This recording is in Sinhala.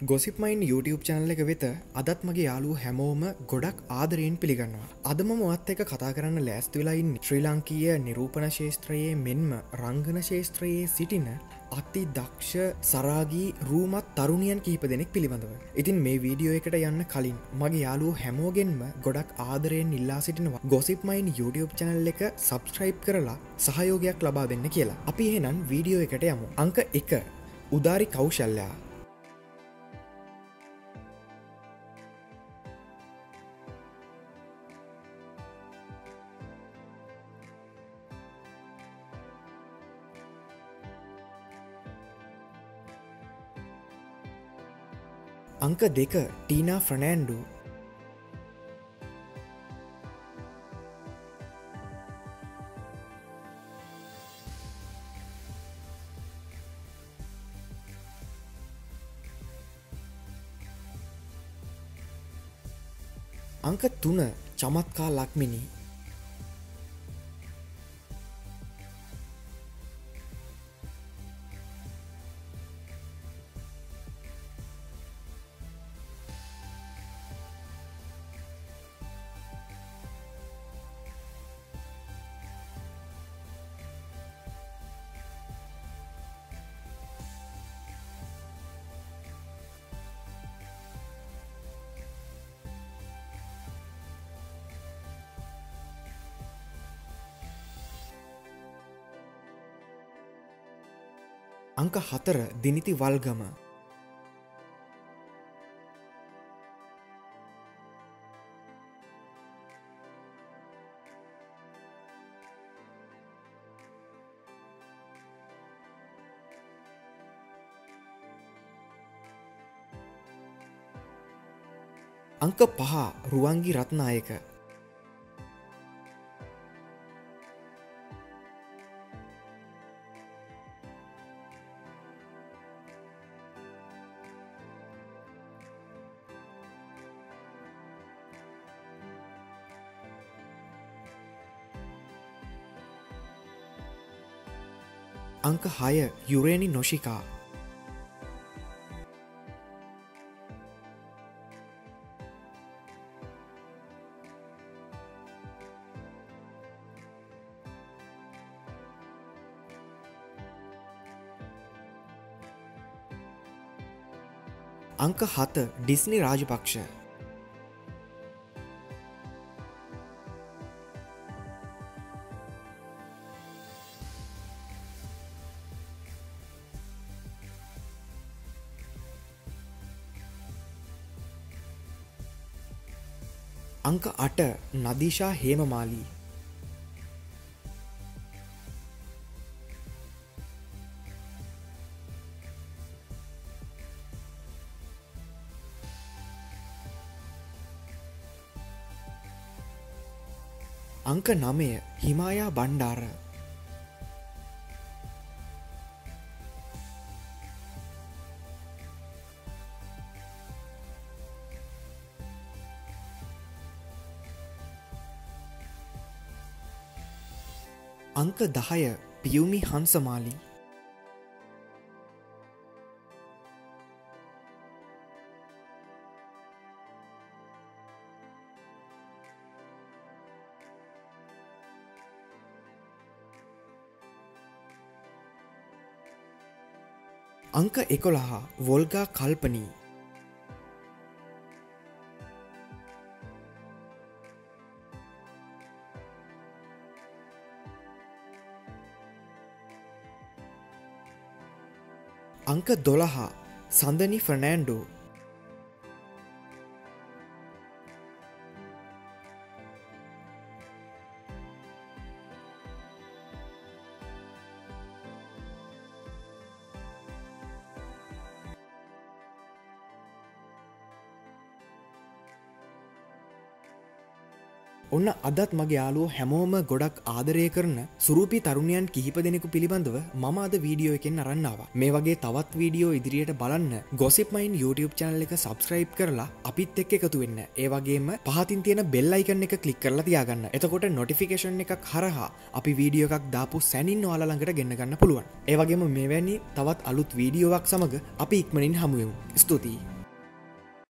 ගොසිප්මයින් YouTube චැනල එක වෙත අදත් මගේ යාලු හැමෝම ගොඩක් ආදරයෙන් පිළිගන්නවා. අදම මොත් එක කතා කරන්න ලෑස්තු වෙලායින් ශ්‍රී ලංකීය නිරූපණ ශේත්‍රයේ මෙන්ම රංගන ශේත්‍රයේ සිටින අති දක්ෂ සරාගී රූමත් තරුණියන් කීප දෙනෙක් පිළිබඳව. ඉතින් මේ වීඩියෝ එකට යන්න කලින් මගේ යාලුව හැමෝගෙන්ම ගොඩක් ආදරයෙන් ඉල්ලා සිටිනවා ගොසිප්මයින් YouTube චැනල් එක සබස්ක්‍රයිබ් කරලා සහයෝගයක් ලබා දෙන්න කියලා. අපි එහෙනම් වීඩියෝ එකට යමු. අංක එක උදාරි කෞශල්ලයා අංක දෙක ටීනා ෆ්‍රනෑන්ඩු. අංක තුන චමත්කා ලක්මිනි අංක හතර දිනිති වල්ගම. අංක පහ රුවන්ගි රත්නායක. අංක හය යුරේනි නොෂිකා. අංක හත ඩිස්නි රාජපක්ෂ. අංක අට නදීශා හේමමාලී. අංක නමය හිමායා බණ්ඩාර. අංක දහය පියුමි හන්සමාලි අංක එකොළහා වොල්ගා කල්පනී. අංක දොළහා සඳනි ෆනෑන්ඩෝ ඔන්න අදත් මගේ යාලුව හැමෝම ගොඩක් ආදරය කරන සුරූපි තරුණයන් කිහිප දෙනෙකු පිළිබඳව මම අද වීඩියෝ එකෙන් අරන්නාව මේ වගේ තවත් වීඩියෝ ඉදිරියට බලන්න ගොසිප්මයින් YouTube චැනල එක සබස්ක්‍රයිබ් කරලා අපිත් එක් එකතු වෙන්න. ඒවගේම පහතින් තියෙන බෙල්ලයිකන්න එක කලික් කරලා තියාගන්න. එතකොට නොටිෆිකේෂන් එකක් හරහා අපි වීඩියෝ එකක් දාපු සැනින් වාලළඟට ගෙන්න්න ගන්න පුළුවන්. ඒවගේම මෙවැනි තවත් අලුත් වීඩියෝවක් සමඟ අපි ඉක්මනින් හමුවමු ස්තුතියි.